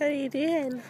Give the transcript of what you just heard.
What are you doing?